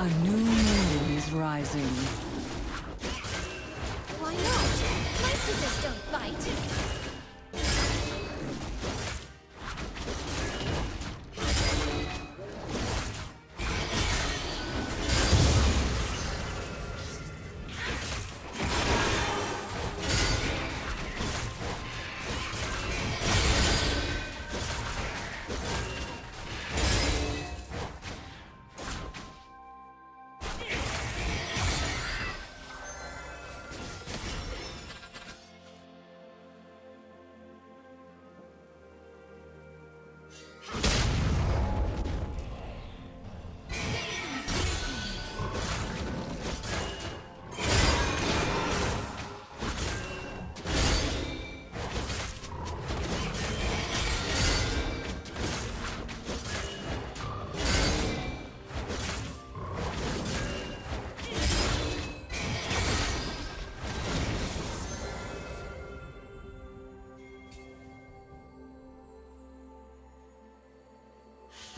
A new moon is rising. Why not? My scissors don't bite.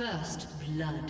First blood.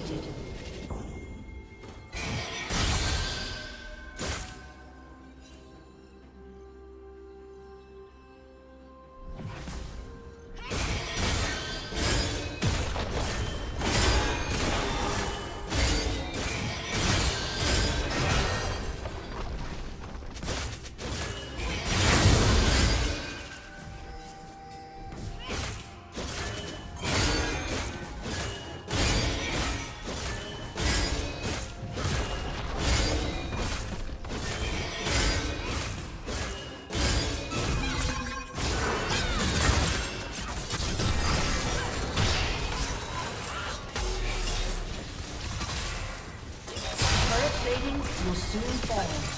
executed. soon fall.